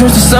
turns to sun